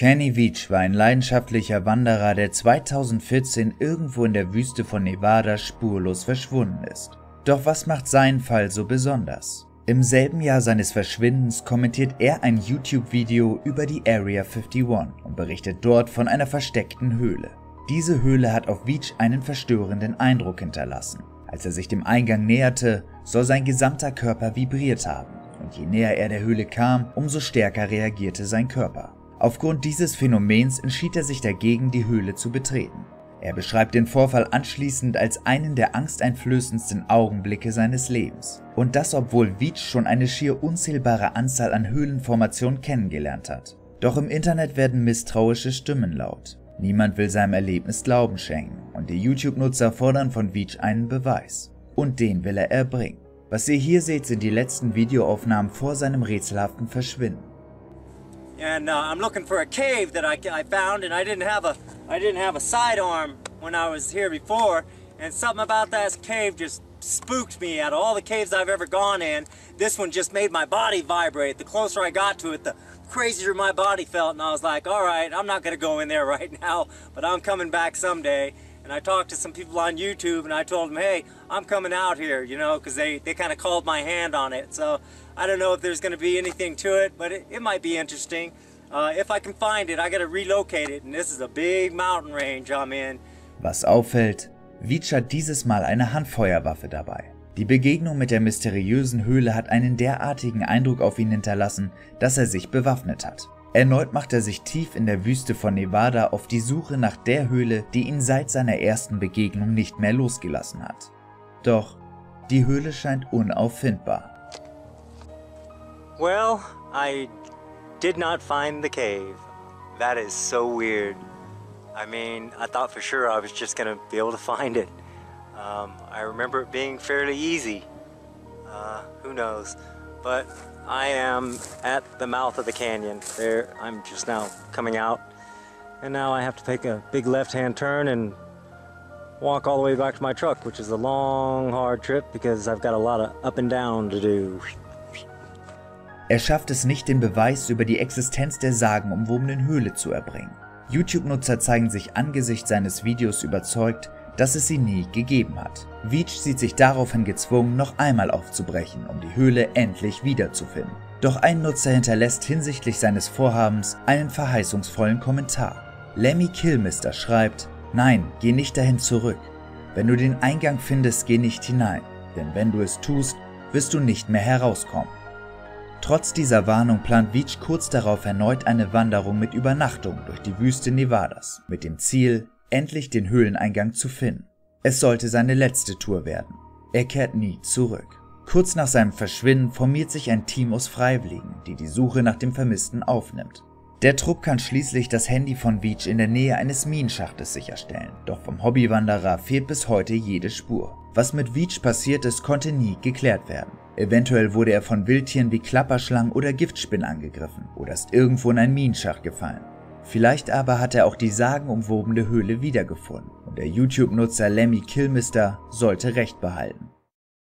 Kenny Veach war ein leidenschaftlicher Wanderer, der 2014 irgendwo in der Wüste von Nevada spurlos verschwunden ist. Doch was macht seinen Fall so besonders? Im selben Jahr seines Verschwindens kommentiert er ein YouTube-Video über die Area 51 und berichtet dort von einer versteckten Höhle. Diese Höhle hat auf Veach einen verstörenden Eindruck hinterlassen. Als er sich dem Eingang näherte, soll sein gesamter Körper vibriert haben und je näher er der Höhle kam, umso stärker reagierte sein Körper. Aufgrund dieses Phänomens entschied er sich dagegen, die Höhle zu betreten. Er beschreibt den Vorfall anschließend als einen der angsteinflößendsten Augenblicke seines Lebens. Und das, obwohl Veach schon eine schier unzählbare Anzahl an Höhlenformationen kennengelernt hat. Doch im Internet werden misstrauische Stimmen laut. Niemand will seinem Erlebnis Glauben schenken und die YouTube-Nutzer fordern von Veach einen Beweis. Und den will er erbringen. Was ihr hier seht, sind die letzten Videoaufnahmen vor seinem rätselhaften Verschwinden. And uh, I'm looking for a cave that I, I found, and I didn't have a I didn't have a sidearm when I was here before, and something about that cave just spooked me out of all the caves I've ever gone in. This one just made my body vibrate. The closer I got to it, the crazier my body felt, and I was like, all right, I'm not gonna go in there right now, but I'm coming back someday. And I talked to some people on YouTube, and I told them, hey, I'm coming out here, you know, because they, they kind of called my hand on it. So I don't know if there's going to be anything to it, but it, it might be interesting. Uh, if I can find it, I got to relocate it, and this is a big mountain range I'm in. Was auffällt, Veach hat dieses Mal eine Handfeuerwaffe dabei. Die Begegnung mit der mysteriösen Höhle hat einen derartigen Eindruck auf ihn hinterlassen, dass er sich bewaffnet hat. Erneut macht er sich tief in der Wüste von Nevada auf die Suche nach der Höhle, die ihn seit seiner ersten Begegnung nicht mehr losgelassen hat. Doch die Höhle scheint unauffindbar. Well, I did not find the cave. That is so weird. I mean, I thought for sure I was just gonna be able to find it. Um, I remember it being fairly easy. Uh, who knows? But I am at the mouth of the canyon. There, I'm just now coming out. And now I have to take a big left-hand turn and walk all the way back to my truck, which is a long, hard trip because I've got a lot of up and down to do. Er schafft es nicht, den Beweis über die Existenz der sagenumwobenen Höhle zu erbringen. YouTube-Nutzer zeigen sich angesichts seines Videos überzeugt, dass es sie nie gegeben hat. Veach sieht sich daraufhin gezwungen, noch einmal aufzubrechen, um die Höhle endlich wiederzufinden. Doch ein Nutzer hinterlässt hinsichtlich seines Vorhabens einen verheißungsvollen Kommentar. Lemmy Killmister schreibt, Nein, geh nicht dahin zurück. Wenn du den Eingang findest, geh nicht hinein, denn wenn du es tust, wirst du nicht mehr herauskommen. Trotz dieser Warnung plant Veach kurz darauf erneut eine Wanderung mit Übernachtung durch die Wüste Nevadas, mit dem Ziel, endlich den Höhleneingang zu finden. Es sollte seine letzte Tour werden. Er kehrt nie zurück. Kurz nach seinem Verschwinden formiert sich ein Team aus Freiwilligen, die die Suche nach dem Vermissten aufnimmt. Der Trupp kann schließlich das Handy von Veach in der Nähe eines Minenschachtes sicherstellen, doch vom Hobbywanderer fehlt bis heute jede Spur. Was mit Veach passiert ist, konnte nie geklärt werden. Eventuell wurde er von Wildtieren wie Klapperschlangen oder Giftspinnen angegriffen oder ist irgendwo in ein Minenschacht gefallen. Vielleicht aber hat er auch die sagenumwobene Höhle wiedergefunden und der YouTube-Nutzer Lemmy Killmister sollte Recht behalten.